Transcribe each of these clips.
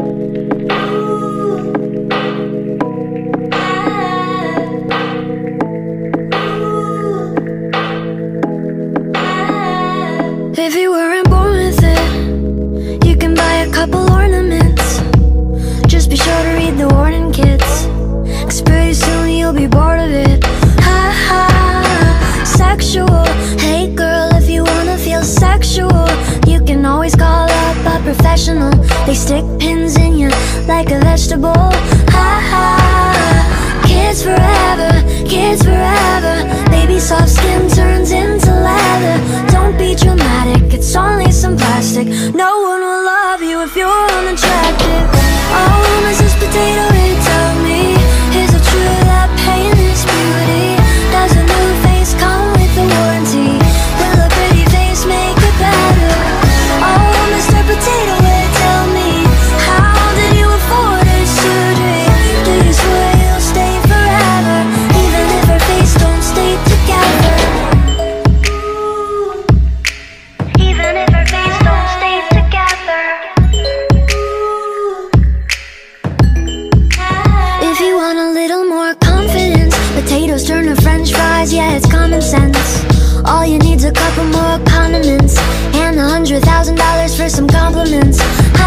If you weren't born with it You can buy a couple ornaments. Just be sure to read the warning, kids Cause pretty soon you'll be bored of it. Ha ha, sexual. Hey girl, if you wanna feel sexual You can always call up a professional. They stick pins in you like a vegetable. Ha ha. a thousand dollars for some compliments.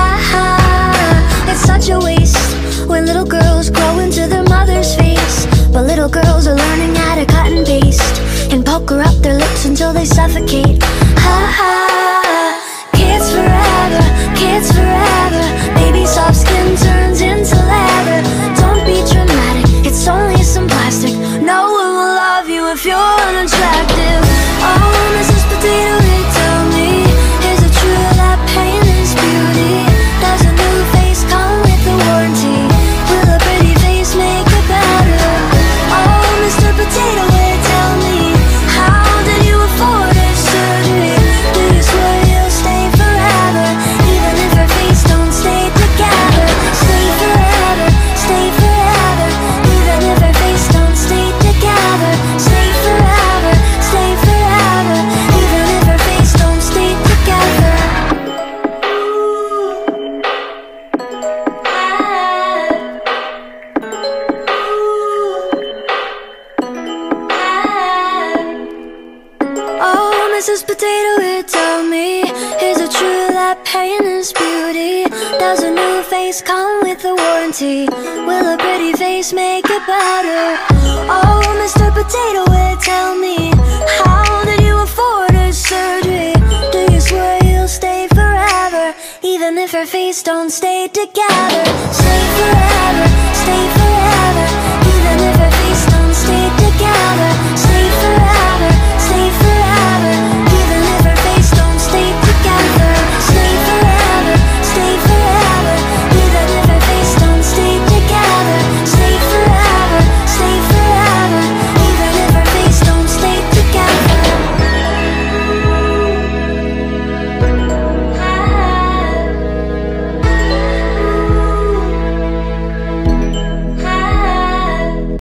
Mrs. Potato Head, told me Is it true that pain is beauty? Does a new face come with a warranty? Will a pretty face make it better? Oh, Mr. Potato Head, tell me How did you afford her surgery? Do you swear you'll stay forever? Even if her face don't stay together stay